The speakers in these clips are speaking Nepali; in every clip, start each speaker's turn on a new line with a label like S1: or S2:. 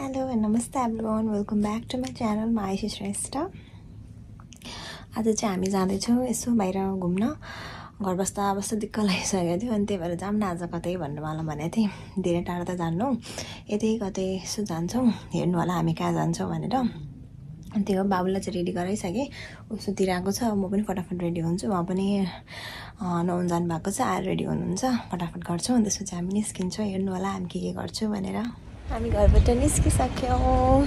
S1: हेलो नमस्ते everyone welcome back to my channel Maisi Shrestha आज चाहिँ हामी जाँदैछौँ यसो बाहिर घुम्न। घर बस्दा बस्दा दिक्क लागिसकेको थियो अनि त्यही भएर जाऊँ न आज कतै भनेर मलाई भनेको थिएँ। धेरै टाढो त जान्नु यतै कतै यसो जान्छौँ। हेर्नु होला हामी कहाँ जान्छौँ भनेर। अनि त्यो बाबुलाई चाहिँ रेडी गराइसकेँ। उसो आएको छ म पनि फटाफट रेडी हुन्छु। उहाँ पनि नुहाउनु जानु भएको छ आएर रेडी हुनुहुन्छ। फटाफट गर्छौँ। त्यसपछि हामी निस्किन्छौँ। हेर्नु होला हामी के के गर्छौँ भनेर। हामी घरबाट निस्किसक्यौँ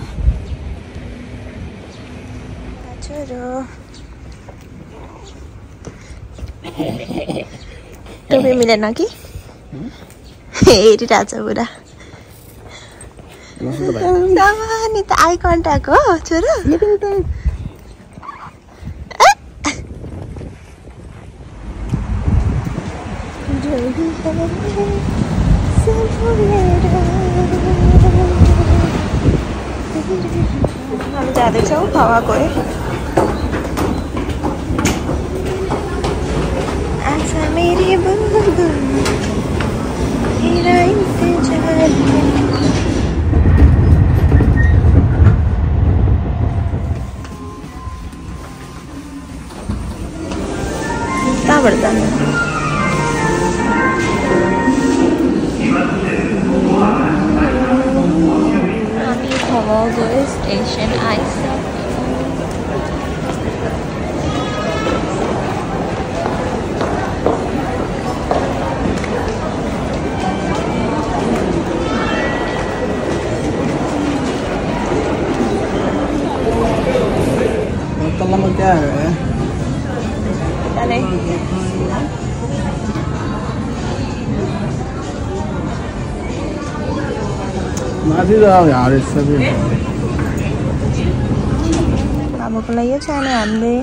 S1: छोरो टोपी मिलेन कि हेरिरहेको छ बुढा नि त आई कन्ट्याक्ट हो छोरो जाँदैछौँ हावाको आज मेरी बुलबुल तेरा इंतजार में कहाँबाट All is
S2: Asian Ice. Tala magkara
S1: eh.
S2: माथि सबै
S1: बाबाको लागि यो सानो हामीले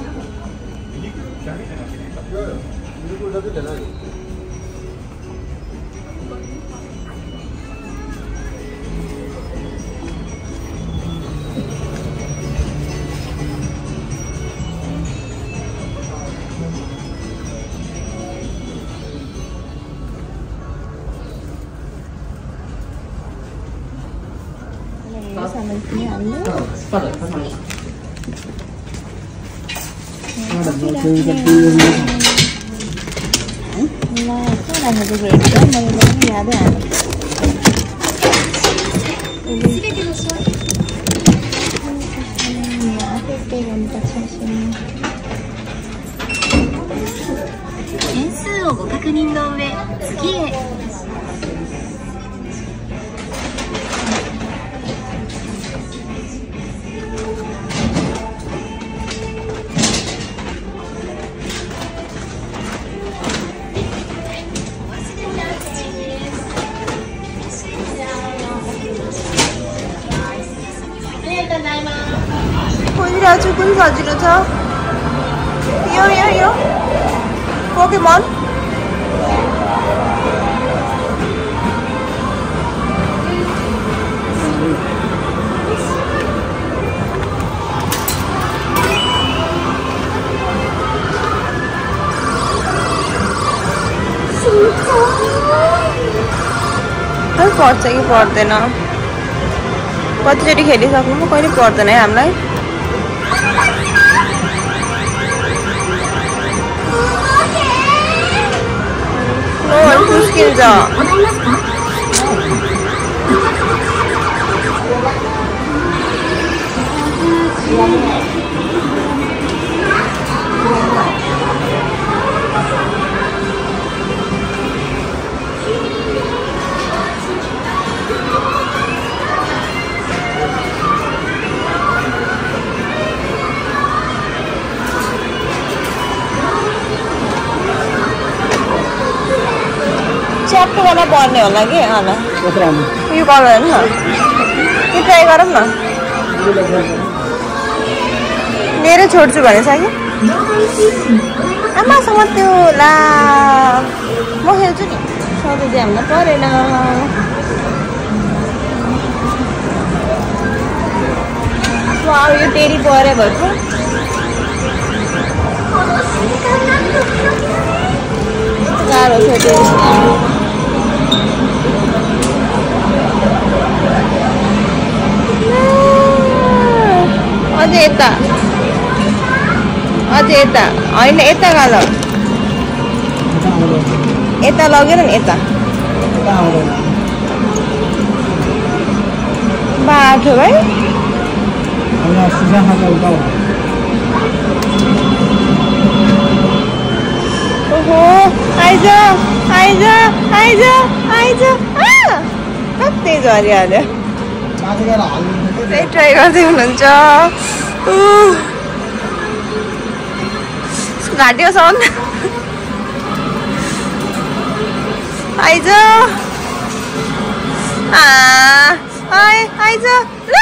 S3: 点数をご確認の上次へ。
S1: खोजिरहेको छु कुन सजिलो छ यो यो यो। पोकेमन खै पर्छ कि पर्दैन कतिचोटि खेलिसक्नु पो कहिले पर्दैन है हामीलाई 이거 시
S3: 키자 음. すか
S1: च्याप्टो गर्न पर्ने होला कि
S2: कत्रो
S1: यो गर्दैन न यो ट्राई गरौँ न लिएरै छोड्छु भनेछ कि आमासँग त्यो ला म खेल्छु नि सधैँ चाहिँ हामीलाई परेन अब यो टेरी पऱ्यो भर्छु गाह्रो छ टेरी अझै यता। अझै यता। होइन यता gal यता लगेर नि यता। बाटो
S2: उता
S1: ओहो आइज आइज आइज आइज! कति झरिहाल्यो त्यही ट्राई गर्दै हुनुहुन्छ। घाँटीमा साउन्ड आइज। आइज। ल।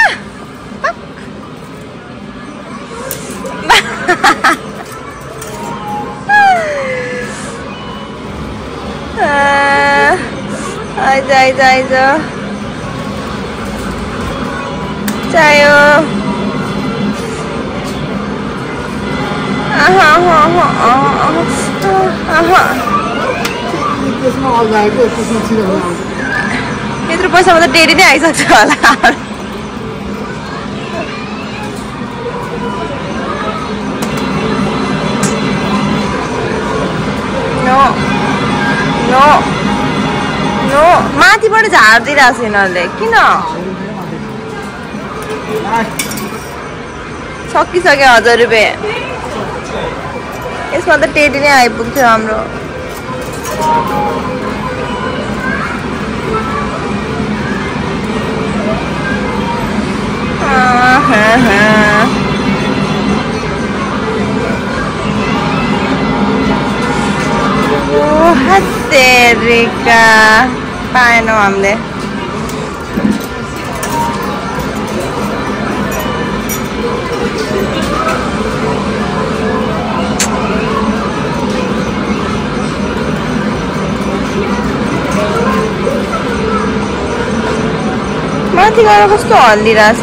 S1: आइज आइज आइज।
S2: आउँछ
S1: यत्रो पैसामा त डेरी नै आइसक्छ होला माथिबाट झारिदिइरहेको छ यिनीहरूले किन सकिसक्यो हजार रुपियाँ यसमा त टेडी नै आइपुग्थ्यो हाम्रो। हत्तेरिका पाएनौँ हामीले। माथि गएर कस्तो हल्लिरहेछ?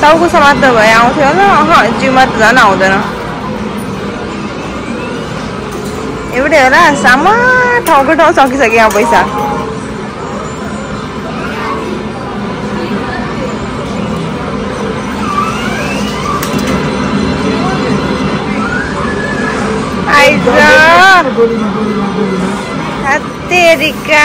S1: टाउको समात्त भए आउँथ्यो होला। अह जिउमा त झन् आउँदैन। एउटै होला? सामा ठाउँको ठाउँ सकिसक्यो यहाँ पैसा। आइज। हत्तेरिका